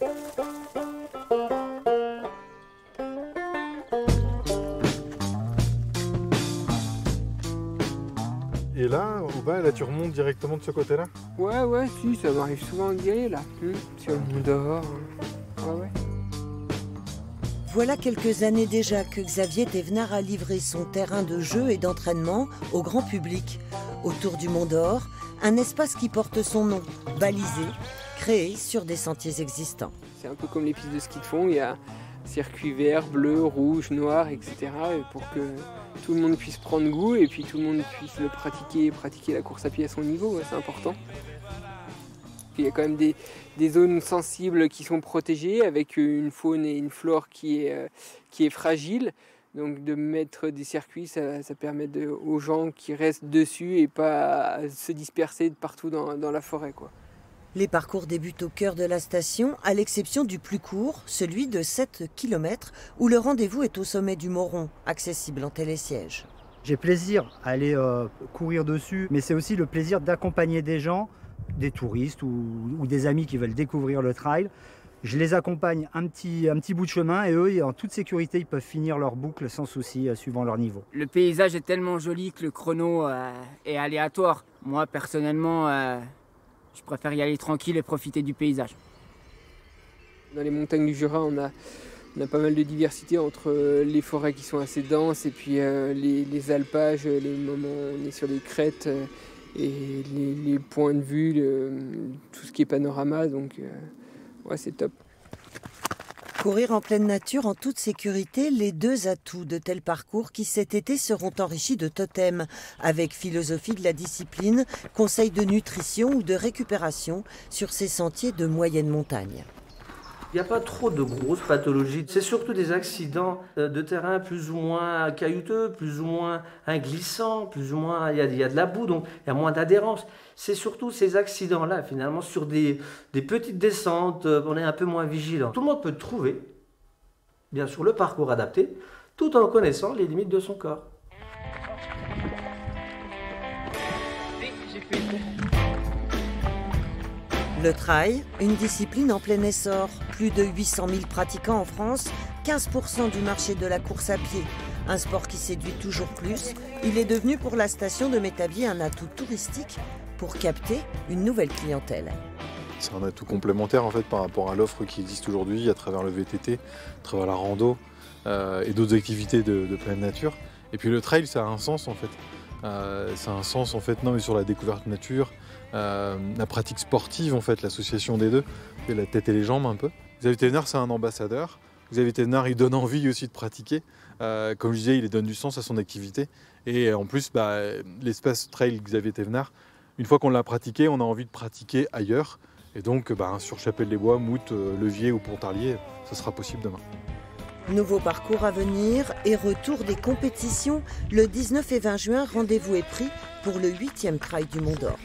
Et là, au bas, là, tu remontes directement de ce côté-là? Ouais, ouais, si, ça m'arrive souvent d'y aller là. Hmm, sur le Mont d'Or. Ouais, ouais. Voilà quelques années déjà que Xavier Thévenard a livré son terrain de jeu et d'entraînement au grand public. Autour du Mont d'Or, un espace qui porte son nom, balisé, créé sur des sentiers existants. C'est un peu comme les pistes de ski de fond, il y a circuit vert, bleu, rouge, noir, etc. et pour que tout le monde puisse prendre goût et puis tout le monde puisse le pratiquer, pratiquer la course à pied à son niveau, c'est important. Il y a quand même des, des zones sensibles qui sont protégées avec une faune et une flore qui est, euh, qui est fragile. Donc de mettre des circuits, ça, ça permet de- aux gens qui restent dessus et pas se disperser de partout dans, dans la forêt. Quoi. Les parcours débutent au cœur de la station, à l'exception du plus court, celui de 7 km, où le rendez-vous est au sommet du Moron, accessible en télésiège. J'ai plaisir à aller euh, courir dessus, mais c'est aussi le plaisir d'accompagner des gens, des touristes ou, ou des amis qui veulent découvrir le trail. Je les accompagne un petit, un petit bout de chemin et eux, en toute sécurité, ils peuvent finir leur boucle sans souci, euh, suivant leur niveau. Le paysage est tellement joli que le chrono euh, est aléatoire. Moi, personnellement, euh, je préfère y aller tranquille et profiter du paysage. Dans les montagnes du Jura, on a, on a pas mal de diversité entre les forêts qui sont assez denses et puis euh, les, les alpages, les moments où on est sur les crêtes euh, et les, points de vue, tout ce qui est panorama. Donc, euh, c'est top. Courir en pleine nature en toute sécurité, les deux atouts de tels parcours qui cet été seront enrichis de totems, avec philosophie de la discipline, conseils de nutrition ou de récupération sur ces sentiers de moyenne montagne. Il n'y a pas trop de grosses pathologies. C'est surtout des accidents euh, de terrain plus ou moins caillouteux, plus ou moins un glissant, plus ou moins il y a, de la boue, donc il y a moins d'adhérence. C'est surtout ces accidents-là, finalement, sur des, des petites descentes, euh, on est un peu moins vigilant. Tout le monde peut trouver, bien sûr, le parcours adapté, tout en connaissant les limites de son corps. Le trail, une discipline en plein essor. Plus de 800 000 pratiquants en France, 15% du marché de la course à pied. Un sport qui séduit toujours plus, il est devenu pour la station de Métabier un atout touristique pour capter une nouvelle clientèle. C'est un atout complémentaire en fait par rapport à l'offre qui existe aujourd'hui à travers le VTT, à travers la rando euh, et d'autres activités de, pleine nature. Et puis le trail, ça a un sens en fait. Euh, ça a un sens en fait non mais sur la découverte nature, euh, la pratique sportive en fait, l'association des deux, c'est la tête et les jambes un peu. Xavier Thévenard, c'est un ambassadeur. Xavier Thévenard, il donne envie aussi de pratiquer. Euh, comme je disais, il donne du sens à son activité. Et en plus, bah, l'espace trail Xavier Thévenard, une fois qu'on l'a pratiqué, on a envie de pratiquer ailleurs. Et donc, bah, sur Chapelle-les-Bois, Mout, euh, Levier ou Pontarlier, ça sera possible demain. Nouveau parcours à venir et retour des compétitions. Le 19 et 20 juin, rendez-vous est pris pour le 8e trail du Mont d'Or.